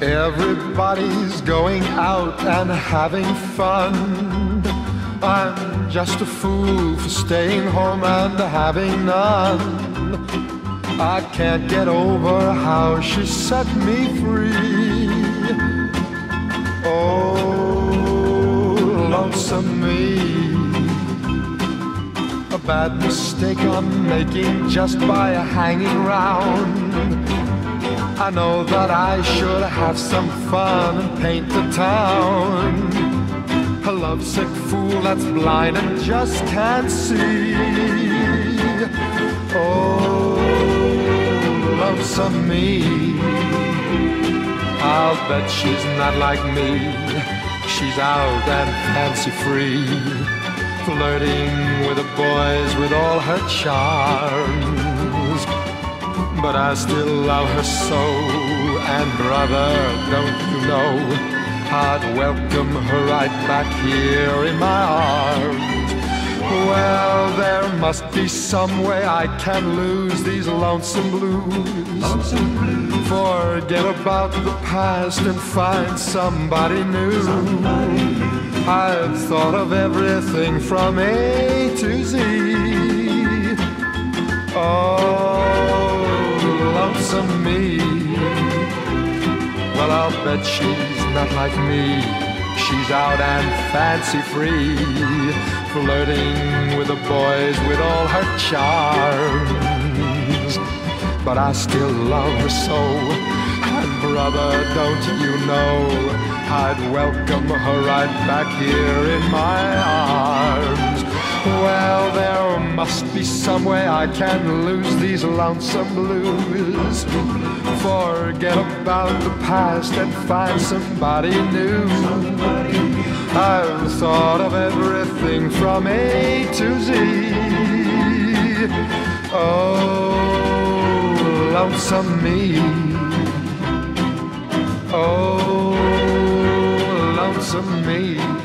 Everybody's going out and having fun. I'm just a fool for staying home and having none. I can't get over how she set me free. Oh, lonesome me. A bad mistake I'm making just by hanging round. I know that I should have some fun and paint the town. A lovesick fool that's blind and just can't see. Oh, lonesome me. I'll bet she's not like me. She's out and fancy free, flirting with the boys with all her charms but I still love her so. And brother, don't you know, I'd welcome her right back here in my arms. Well, there must be some way I can lose these lonesome blues. Lonesome blues. Forget about the past and find somebody new. Somebody new. I've thought of everything from A to Z. me. Well, I'll bet she's not like me. She's out and fancy free, flirting with the boys with all her charms. But I still love her so. And brother, don't you know, I'd welcome her right back here in my arms. Well, must be some way I can lose these lonesome blues. Forget about the past and find somebody new. I've thought of everything from A to Z. Oh, lonesome me. Oh, lonesome me.